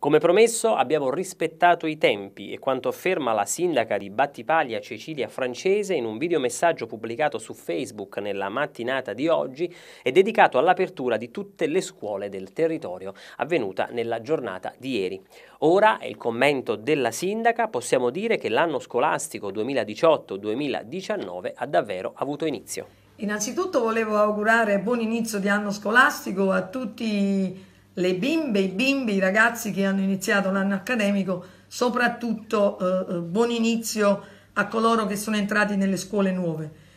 Come promesso abbiamo rispettato i tempi e quanto afferma la sindaca di Battipaglia Cecilia Francese in un videomessaggio pubblicato su Facebook nella mattinata di oggi è dedicato all'apertura di tutte le scuole del territorio avvenuta nella giornata di ieri. Ora è il commento della sindaca, possiamo dire che l'anno scolastico 2018-2019 ha davvero avuto inizio. Innanzitutto volevo augurare buon inizio di anno scolastico a tutti le bimbe, i bimbi, i ragazzi che hanno iniziato l'anno accademico, soprattutto eh, eh, buon inizio a coloro che sono entrati nelle scuole nuove.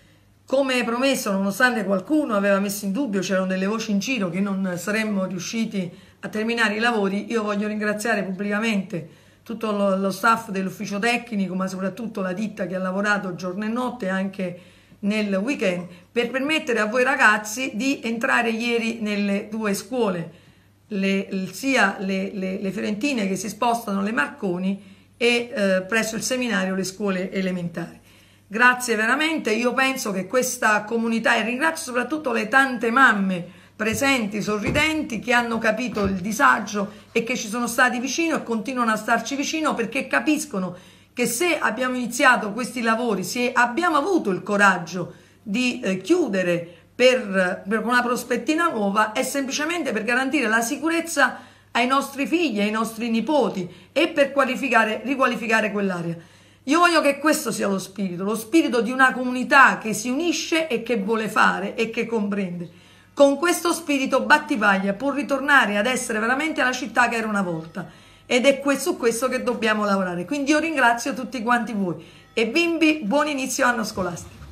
Come promesso, nonostante qualcuno aveva messo in dubbio, c'erano delle voci in giro che non saremmo riusciti a terminare i lavori, io voglio ringraziare pubblicamente tutto lo, lo staff dell'ufficio tecnico, ma soprattutto la ditta che ha lavorato giorno e notte anche nel weekend per permettere a voi ragazzi di entrare ieri nelle due scuole le, sia le, le, le, fiorentine che si spostano alle Marconi e eh, presso il seminario le scuole elementari. Grazie veramente, io penso che questa comunità e ringrazio soprattutto le tante mamme presenti, sorridenti, che hanno capito il disagio e che ci sono stati vicino e continuano a starci vicino perché capiscono che se abbiamo iniziato questi lavori, se abbiamo avuto il coraggio di eh, chiudere per, per una prospettiva nuova è semplicemente per garantire la sicurezza ai nostri figli, ai nostri nipoti e per qualificare, riqualificare quell'area. Io voglio che questo sia lo spirito, lo spirito di una comunità che si unisce e che vuole fare e che comprende. Con questo spirito Battipaglia può ritornare ad essere veramente la città che era una volta ed è su questo che dobbiamo lavorare. Quindi io ringrazio tutti quanti voi e bimbi, buon inizio anno scolastico.